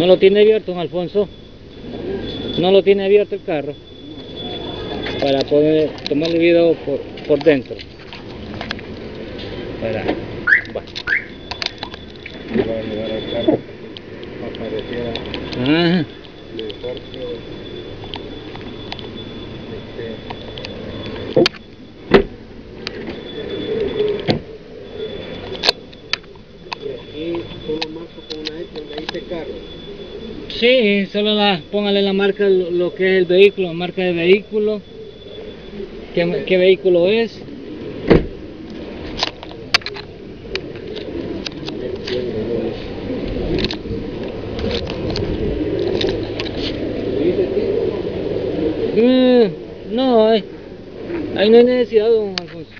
No lo tiene abierto, don Alfonso. No lo tiene abierto el carro. Para poder tomarle video por, por dentro. Para. Va. Ah, Carro. sí, solo la, póngale la marca, lo, que es el vehículo, marca de vehículo. ¿Qué, vehículo es? Mm, no, ahí, ahí no hay necesidad, don Alfonso.